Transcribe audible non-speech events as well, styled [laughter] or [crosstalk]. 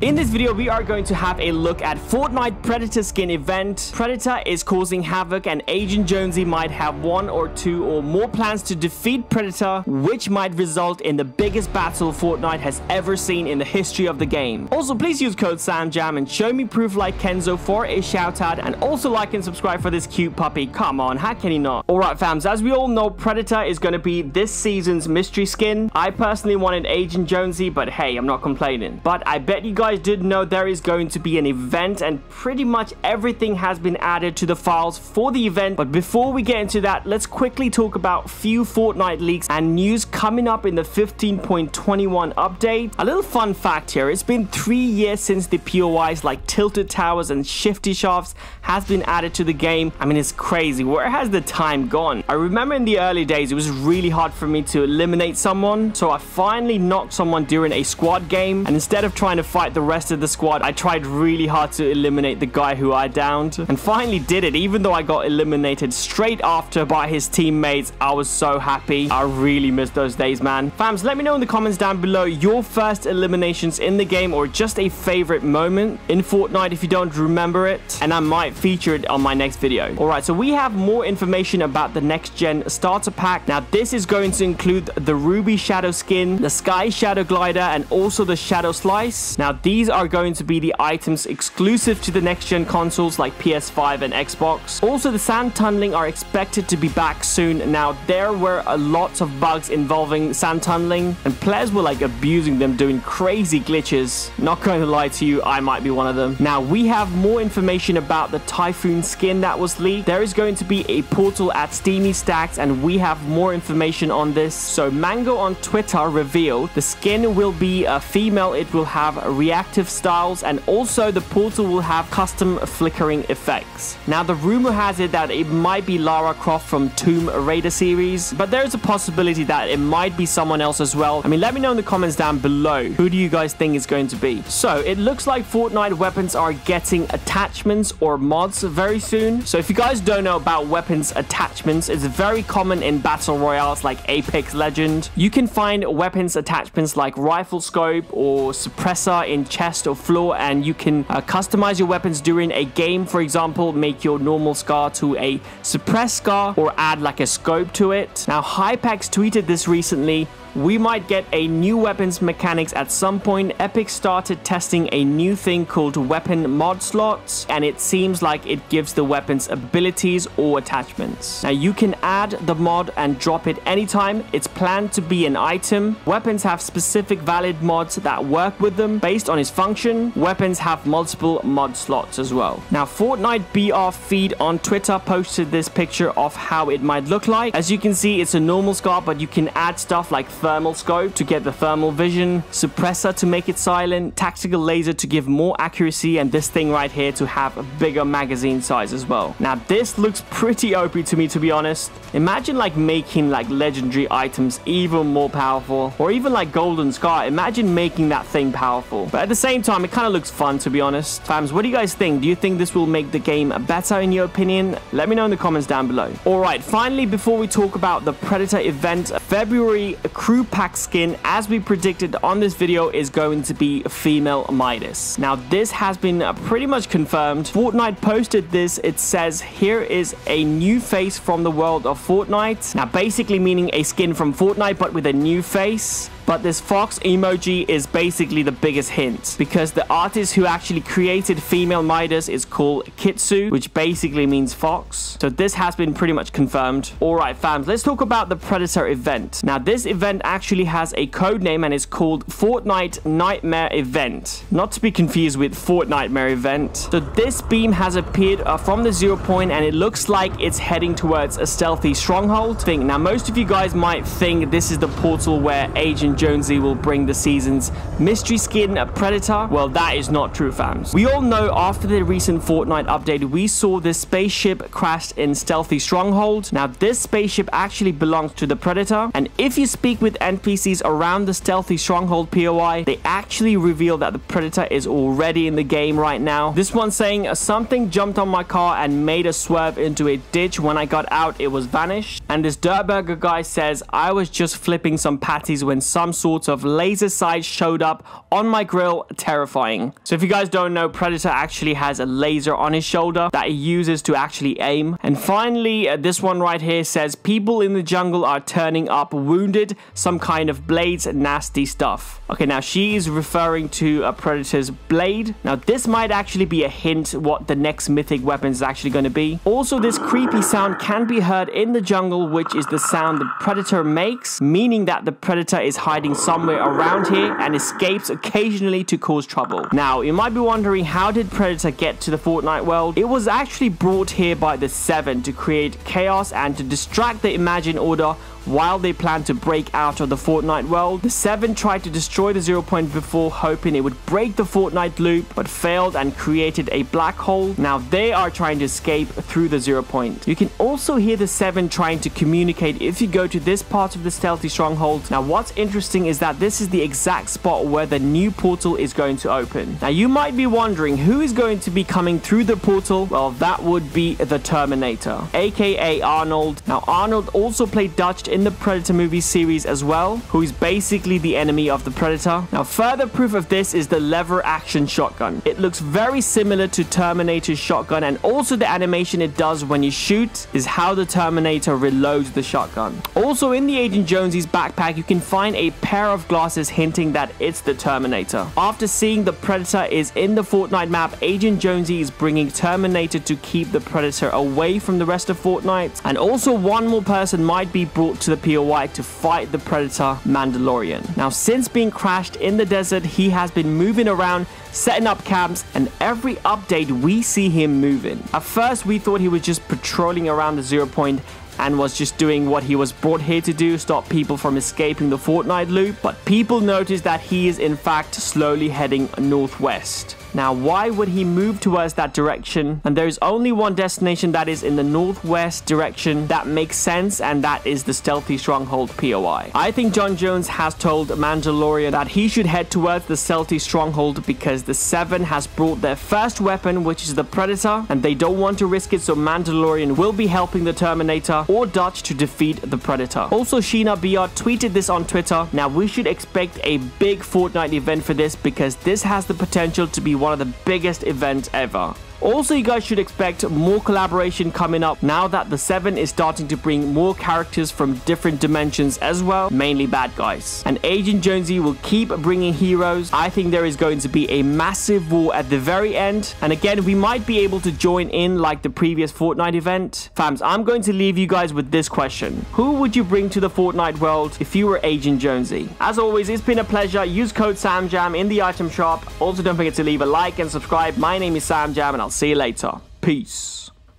In this video, we are going to have a look at Fortnite Predator skin event. Predator is causing havoc and Agent Jonesy might have one or two or more plans to defeat Predator, which might result in the biggest battle Fortnite has ever seen in the history of the game. Also, please use code SAMJAM and show me proof like Kenzo for a shout out and also like and subscribe for this cute puppy. Come on, how can he not? Alright fams, as we all know, Predator is going to be this season's mystery skin. I personally wanted Agent Jonesy, but hey, I'm not complaining. But I bet you guys did know there is going to be an event and pretty much everything has been added to the files for the event. But before we get into that, let's quickly talk about few Fortnite leaks and news coming up in the 15.21 update. A little fun fact here, it's been three years since the POIs like Tilted Towers and Shifty Shafts has been added to the game. I mean, it's crazy. Where has the time gone? I remember in the early days, it was really hard for me to eliminate someone. So I finally knocked someone during a squad game. And instead of trying to fight the rest of the squad, I tried really hard to eliminate the guy who I downed. And finally did it, even though I got eliminated straight after by his teammates. I was so happy. I really missed those days, man. Fams, let me know in the comments down below your first eliminations in the game or just a favorite moment in Fortnite if you don't remember it. And I might feature it on my next video. Alright, so we have more information about the next gen starter pack. Now, this is going to include the Ruby Shadow skin, the Sky Shadow Glider, and also the Shadow Slice. Now, these are going to be the items exclusive to the next gen consoles like PS5 and Xbox. Also, the sand tunneling are expected to be back soon. Now, there were a lot of bugs involving sand tunneling, and players were like abusing them, doing crazy glitches. Not going to lie to you, I might be one of them. Now, we have more information about the Typhoon skin that was leaked. There is going to be a portal at Steamy Stacks, and we have more information on this. So, Mango on Twitter revealed the skin will be a female, it will have reactive styles, and also the portal will have custom flickering effects. Now, the rumor has it that it might be Lara Croft from Tomb Raider series, but there is a possibility that it might be someone else as well. I mean, let me know in the comments down below. Who do you guys think is going to be? So, it looks like Fortnite weapons are getting attachments or mods very soon. So, if you guys don't know about weapons attachments, it's very common in battle royales like Apex Legend. You can find weapons attachments like rifle scope or suppressor in chest or floor, and you can uh, customize your weapons during a game. For example, make your normal scar to a suppressed scar or add like a scope to it. Now, Hypex tweeted this recently we might get a new weapons mechanics at some point. Epic started testing a new thing called weapon mod slots, and it seems like it gives the weapons abilities or attachments. Now you can add the mod and drop it anytime. It's planned to be an item. Weapons have specific valid mods that work with them based on its function. Weapons have multiple mod slots as well. Now Fortnite BR feed on Twitter posted this picture of how it might look like. As you can see, it's a normal scar, but you can add stuff like thermal scope to get the thermal vision, suppressor to make it silent, tactical laser to give more accuracy, and this thing right here to have a bigger magazine size as well. Now this looks pretty [laughs] OP to me to be honest. Imagine like making like legendary items even more powerful or even like golden scar. Imagine making that thing powerful. But at the same time it kind of looks fun to be honest. Fams, what do you guys think? Do you think this will make the game better in your opinion? Let me know in the comments down below. Alright, finally before we talk about the Predator event, February crew pack skin, as we predicted on this video, is going to be female Midas. Now, this has been uh, pretty much confirmed. Fortnite posted this. It says, here is a new face from the world of Fortnite. Now, basically meaning a skin from Fortnite, but with a new face. But this fox emoji is basically the biggest hint because the artist who actually created female Midas is called Kitsu, which basically means fox. So this has been pretty much confirmed. Alright fams, let's talk about the Predator event. Now this event actually has a code name and it's called Fortnite Nightmare Event. Not to be confused with Fortnitemare Event. So this beam has appeared uh, from the zero point and it looks like it's heading towards a stealthy stronghold thing. Now most of you guys might think this is the portal where Agent Jonesy will bring the season's mystery skin a Predator? Well, that is not true, fams. We all know after the recent Fortnite update, we saw this spaceship crashed in Stealthy Stronghold. Now, this spaceship actually belongs to the Predator, and if you speak with NPCs around the Stealthy Stronghold POI, they actually reveal that the Predator is already in the game right now. This one saying, something jumped on my car and made a swerve into a ditch. When I got out, it was vanished. And this Durr Burger guy says, I was just flipping some patties when some some sort of laser sight showed up on my grill, terrifying. So if you guys don't know, Predator actually has a laser on his shoulder that he uses to actually aim. And finally, uh, this one right here says, people in the jungle are turning up wounded, some kind of blades, nasty stuff. Okay, now she is referring to a Predator's blade. Now this might actually be a hint what the next mythic weapon is actually going to be. Also, this creepy sound can be heard in the jungle, which is the sound the Predator makes, meaning that the Predator is hiding somewhere around here and escapes occasionally to cause trouble. Now, you might be wondering how did Predator get to the Fortnite world? It was actually brought here by the Seven to create chaos and to distract the Imagined Order while they planned to break out of the Fortnite world, the Seven tried to destroy the Zero Point before hoping it would break the Fortnite loop, but failed and created a black hole. Now they are trying to escape through the Zero Point. You can also hear the Seven trying to communicate if you go to this part of the stealthy stronghold. Now what's interesting is that this is the exact spot where the new portal is going to open. Now you might be wondering who is going to be coming through the portal? Well, that would be the Terminator, aka Arnold. Now Arnold also played Dutch in the Predator movie series as well, who is basically the enemy of the Predator. Now, further proof of this is the lever action shotgun. It looks very similar to Terminator's shotgun, and also the animation it does when you shoot is how the Terminator reloads the shotgun. Also, in the Agent Jonesy's backpack, you can find a pair of glasses hinting that it's the Terminator. After seeing the Predator is in the Fortnite map, Agent Jonesy is bringing Terminator to keep the Predator away from the rest of Fortnite, and also one more person might be brought to the POI to fight the Predator Mandalorian. Now, since being crashed in the desert, he has been moving around, setting up camps, and every update we see him moving. At first, we thought he was just patrolling around the zero point and was just doing what he was brought here to do, stop people from escaping the Fortnite loop, but people noticed that he is in fact slowly heading northwest. Now, why would he move towards that direction? And there's only one destination that is in the northwest direction that makes sense, and that is the stealthy stronghold POI. I think John Jones has told Mandalorian that he should head towards the stealthy stronghold because the Seven has brought their first weapon, which is the Predator, and they don't want to risk it, so Mandalorian will be helping the Terminator or Dutch to defeat the Predator. Also, ShiinaBR tweeted this on Twitter. Now, we should expect a big Fortnite event for this because this has the potential to be one of the biggest events ever. Also, you guys should expect more collaboration coming up now that the 7 is starting to bring more characters from different dimensions as well, mainly bad guys. And Agent Jonesy will keep bringing heroes. I think there is going to be a massive war at the very end. And again, we might be able to join in like the previous Fortnite event. Fams, I'm going to leave you guys with this question. Who would you bring to the Fortnite world if you were Agent Jonesy? As always, it's been a pleasure. Use code SAMJAM in the item shop. Also, don't forget to leave a like and subscribe. My name is Sam Jam and I'll see you later. Peace.